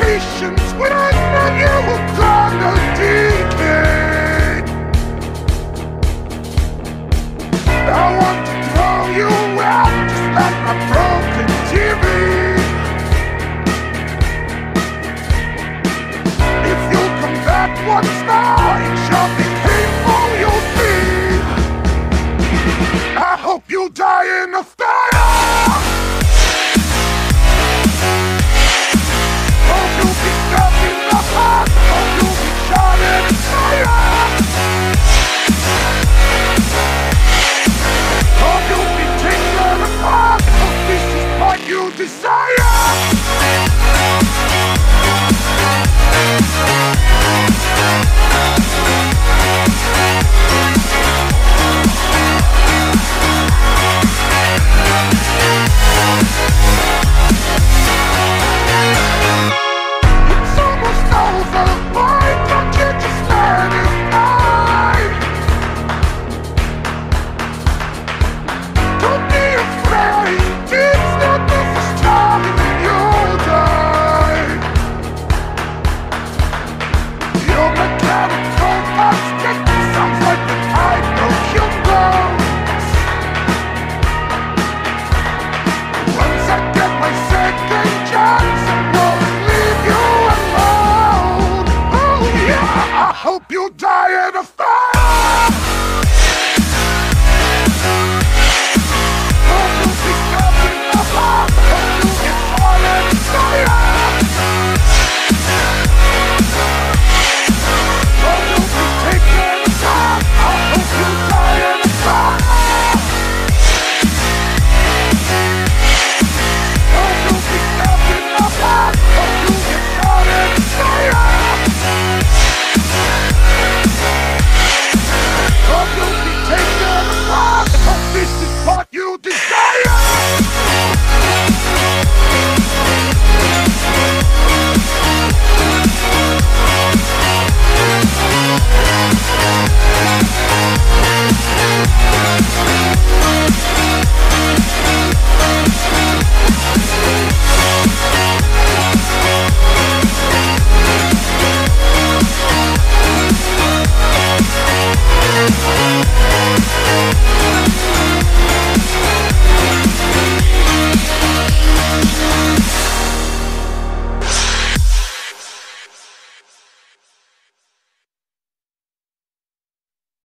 patience when I know you gonna decay. I want to throw you out just like my broken TV. If you'll come back once more, Messiah!